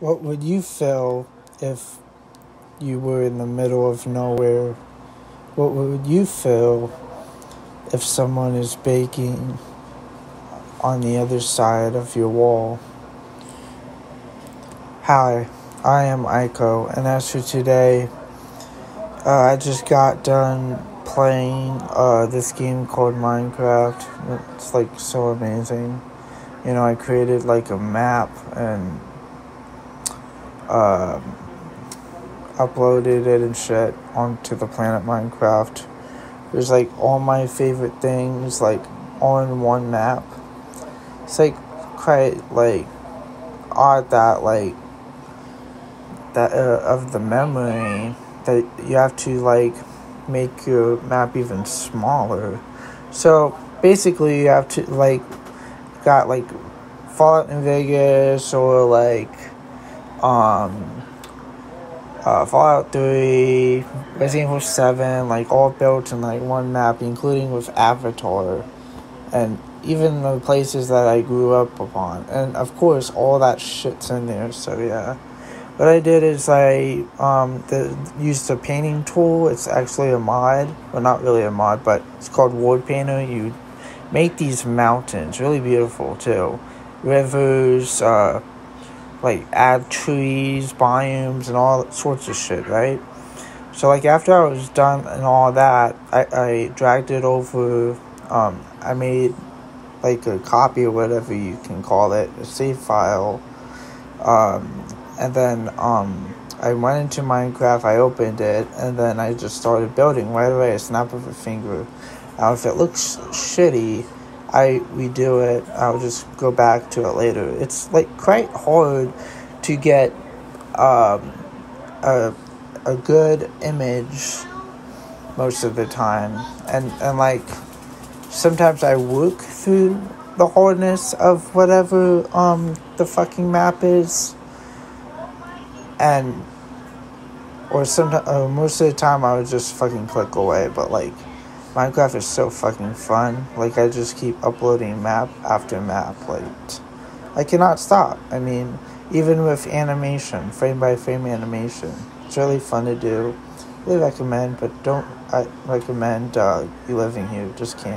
What would you feel if you were in the middle of nowhere? What would you feel if someone is baking on the other side of your wall? Hi, I am Aiko, and as for today, uh, I just got done playing uh, this game called Minecraft. It's like so amazing. You know, I created like a map and uh, uploaded it and shit onto the planet Minecraft. There's like all my favorite things like on one map. It's like quite like odd that like that uh, of the memory that you have to like make your map even smaller. So basically, you have to like got like Fallout New Vegas or like um, uh, Fallout 3, Resident Evil 7, like all built in like one map, including with Avatar, and even the places that I grew up upon, and of course all that shit's in there. So yeah, what I did is I um the, used a painting tool. It's actually a mod, well not really a mod, but it's called World Painter. You make these mountains really beautiful too, rivers. Uh, like add trees, biomes, and all sorts of shit, right? So like after I was done and all that, I, I dragged it over. Um, I made like a copy or whatever you can call it, a save file. Um, and then um, I went into Minecraft. I opened it, and then I just started building right away. A snap of a finger. Now, if it looks shitty, I redo it. I'll just go back to it later. It's like quite hard to get um, a a good image most of the time, and and like sometimes I work through the hardness of whatever um the fucking map is, and or sometimes uh, most of the time I would just fucking click away, but like Minecraft is so fucking fun. Like I just keep uploading map after map. Like I cannot stop. I mean, even with animation, frame by frame animation, it's really fun to do. Really recommend, but don't I recommend uh, you living here. Just can't.